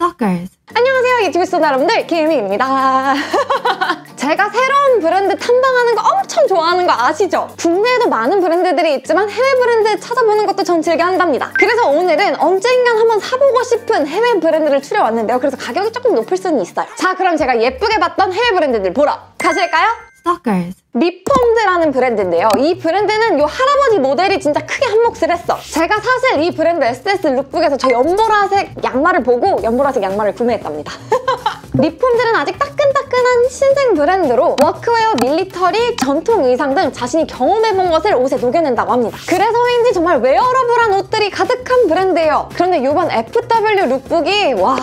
Stalkers. 안녕하세요 유튜브 시청자 여러분들 김희입니다 제가 새로운 브랜드 탐방하는 거 엄청 좋아하는 거 아시죠? 국내에도 많은 브랜드들이 있지만 해외 브랜드 찾아보는 것도 전 즐겨 한답니다 그래서 오늘은 언젠간 한번 사보고 싶은 해외 브랜드를 추려왔는데요 그래서 가격이 조금 높을 수는 있어요 자 그럼 제가 예쁘게 봤던 해외 브랜드들 보러 가실까요? Stalkers. 리폼드라는 브랜드인데요. 이 브랜드는 이 할아버지 모델이 진짜 크게 한몫을 했어. 제가 사실 이 브랜드 SS lookbook에서 저 연보라색 양말을 보고 연보라색 양말을 구매했답니다. 리폼드는 아직 따끈따끈한 신생 브랜드로 워크웨어, 밀리터리, 전통 의상 등 자신이 경험해본 것을 옷에 녹여낸다고 합니다. 그래서인지 정말 wearable한 옷들이 가득한 브랜드예요. 그런데 이번 FW lookbook이 와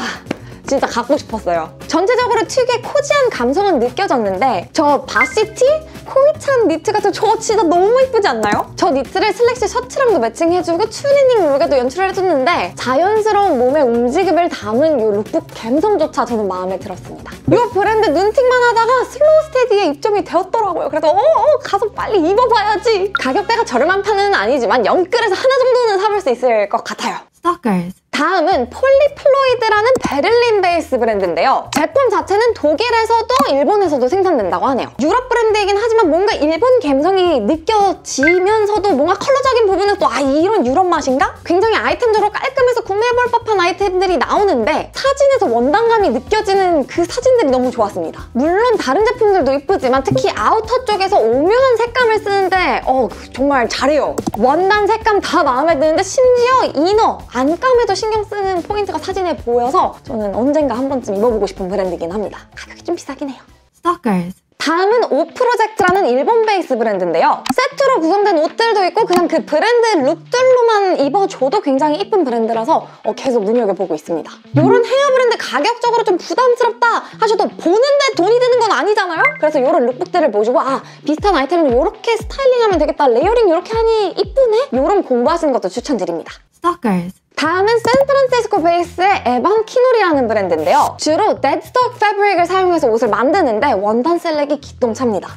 진짜 갖고 싶었어요. 전체적으로 특유의 cozy한 감성은 느껴졌는데 저 varsity? Cowichan 니트 같은 저거 진짜 너무 이쁘지 않나요? 저 니트를 슬랙스에 셔츠랑도 매칭해주고 추리닝 룩에도 연출을 해줬는데 자연스러운 몸의 움직임을 담은 이 룩북 감성조차 저는 마음에 들었습니다. 이 브랜드 눈팅만 하다가 슬로우 스테디에 입점이 되었더라고요. 그래서 어, 어 가서 빨리 입어봐야지. 가격대가 저렴한 편은 아니지만 영끌해서 하나 정도는 사볼 수 있을 것 같아요. Stalkers. 다음은 폴리플로이드라는 베를린 베이스 브랜드인데요. 제품 자체는 독일에서도 일본에서도 생산된다고 하네요. 유럽 브랜드이긴 하지만 뭔가 일본 감성이 느껴지면서도 뭔가 컬러적인 부분은 또 아 이런 유럽 맛인가? 굉장히 아이템적으로 깔끔해서 구매해볼 법한 아이템들이 나오는데 사진에서 원단감이 느껴지는 그 사진들이 너무 좋았습니다. 물론 다른 제품들도 이쁘지만 특히 outer 쪽에서 오묘한 색감을 쓰는데 어 정말 잘해요. 원단 색감 다 마음에 드는데 심지어 inner 안감에도 신경 쓰는 포인트가 사진에 보여서 저는 언젠가 한 번쯤 입어보고 싶은 브랜드이긴 합니다. 가격이 좀 비싸긴 해요. Stalkers. 다음은 오프로젝트라는 일본 베이스 브랜드인데요. 세트로 구성된 옷들도 있고 그냥 그 브랜드 룩들로만 입어줘도 굉장히 이쁜 브랜드라서 어, 계속 눈여겨보고 있습니다. 이런 해외 브랜드 가격적으로 좀 부담스럽다 하셔도 보는데 돈이 드는 건 아니잖아요? 그래서 이런 lookbook들을 보시고 아 비슷한 아이템을 이렇게 styling하면 되겠다. layering 이렇게 하니 이쁘네? 이런 공부하시는 것도 추천드립니다. Stalkers. 다음은 샌프란시스코 베이스의 에반 키노리라는 브랜드인데요. 주로 deadstock fabric을 사용해서 옷을 만드는데 원단 select이 기똥차입니다.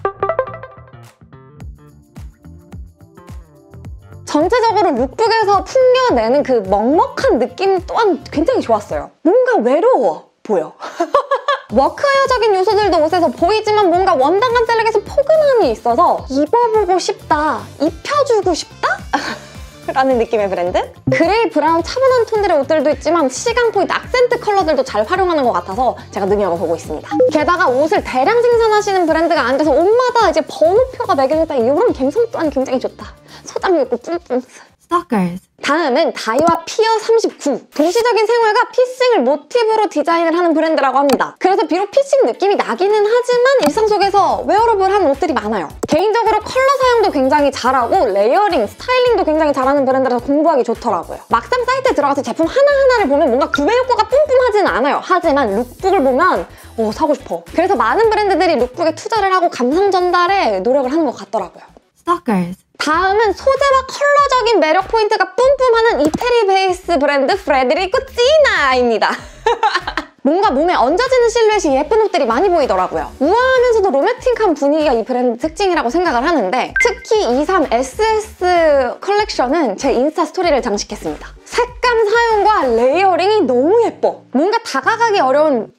전체적으로 lookbook에서 풍겨내는 그 먹먹한 느낌 또한 굉장히 좋았어요. 뭔가 외로워 보여. workwear적인 요소들도 옷에서 보이지만 뭔가 원단감 select에서 포근함이 있어서 입어보고 싶다, 입혀주고 싶다? 라는 느낌의 브랜드? gray, brown, 차분한 톤들의 옷들도 있지만 시간 포인트, 악센트 컬러들도 잘 활용하는 것 같아서 제가 눈여겨보고 있습니다. 게다가 옷을 대량 생산하시는 브랜드가 아니라서 옷마다 이제 번호표가 매겨졌다 이런 감성 또한 굉장히 좋다. 소장 욕구 뿜뿜. Stalkers. 다음은 다이와 피어 39. 도시적인 생활과 fishing을 모티브로 디자인을 하는 브랜드라고 합니다. 그래서 비록 fishing 느낌이 나기는 하지만 일상 속에서 wearable한 옷들이 많아요. 개인적으로 컬러 사용도 굉장히 잘하고 layering, styling도 굉장히 잘하는 브랜드라서 공부하기 좋더라고요. 막상 사이트에 들어가서 제품 하나하나를 보면 뭔가 구매 욕구가 뿜뿜하진 않아요. 하지만 lookbook을 보면 오 사고 싶어. 그래서 많은 브랜드들이 lookbook에 투자를 하고 감성 전달에 노력을 하는 것 같더라고요. Stalkers. 다음은 소재와 컬러적인 매력 포인트가 뿜뿜하는 이태리 베이스 브랜드 페데리코 치나입니다. 뭔가 몸에 얹어지는 실루엣이 예쁜 옷들이 많이 보이더라고요. 우아하면서도 로맨틱한 분위기가 이 브랜드 특징이라고 생각을 하는데 특히 23 SS 컬렉션은 제 인스타 스토리를 장식했습니다. 색감 사용과 layering이 너무 예뻐. 뭔가 다가가기 어려운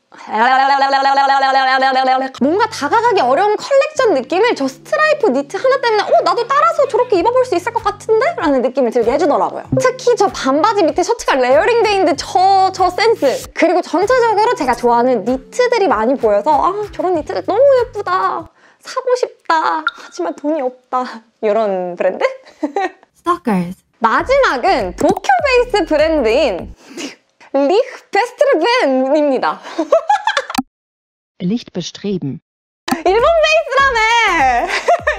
뭔가 다가가기 어려운 컬렉션 느낌을 저 스트라이프 니트 하나 때문에 어 나도 따라서 저렇게 입어볼 수 있을 것 같은데? 라는 느낌을 들게 해주더라고요. 특히 저 반바지 밑에 셔츠가 layering 돼 있는데 저, 저 센스 그리고 전체적으로 제가 좋아하는 니트들이 많이 보여서 아 저런 니트들 너무 예쁘다 사고 싶다 하지만 돈이 없다 이런 브랜드? Stalkers. 마지막은 도쿄 베이스 브랜드인 리흐 베스트르벤입니다. Licht bestreben. 일본 베이스라며!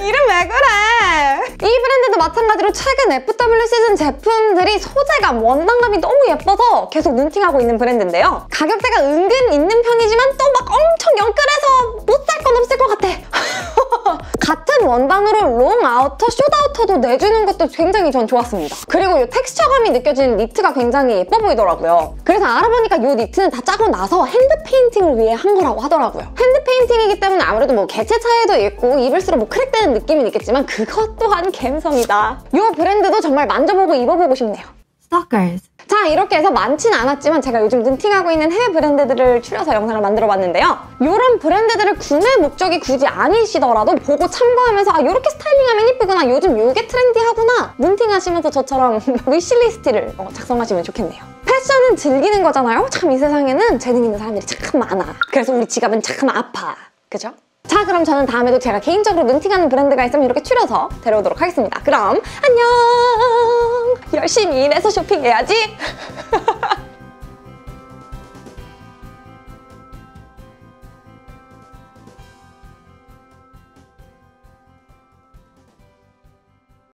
이름 왜 그래? 이 브랜드도 마찬가지로 최근 FW 시즌 제품들이 소재감, 원단감이 너무 예뻐서 계속 눈팅하고 있는 브랜드인데요. 가격대가 은근 있는 편이지만 또 막 엄청 영끌해서 못 살 건 없을 것 같아. 원단으로 long outer, short outer도 내주는 것도 굉장히 전 좋았습니다. 그리고 이 텍스처감이 느껴지는 니트가 굉장히 예뻐 보이더라고요. 그래서 알아보니까 이 니트는 다 짜고 나서 hand painting을 위해 한 거라고 하더라고요. hand painting이기 때문에 아무래도 뭐 개체 차이도 있고 입을수록 뭐 crack되는 느낌은 있겠지만 그것 또한 감성이다. 이 브랜드도 정말 만져보고 입어보고 싶네요. Stalkers. 자 이렇게 해서 많진 않았지만 제가 요즘 눈팅하고 있는 해외 브랜드들을 추려서 영상을 만들어 봤는데요. 이런 브랜드들을 구매 목적이 굳이 아니시더라도 보고 참고하면서 아 이렇게 스타일링하면 이쁘구나. 요즘 이게 트렌디하구나. 눈팅하시면서 저처럼 위시리스트를 어, 작성하시면 좋겠네요. 패션은 즐기는 거잖아요? 참 이 세상에는 재능 있는 사람들이 참 많아. 그래서 우리 지갑은 참 아파. 그죠? 자 그럼 저는 다음에도 제가 개인적으로 눈팅하는 브랜드가 있으면 이렇게 추려서 데려오도록 하겠습니다. 그럼 안녕! 열심히 일해서 쇼핑해야지!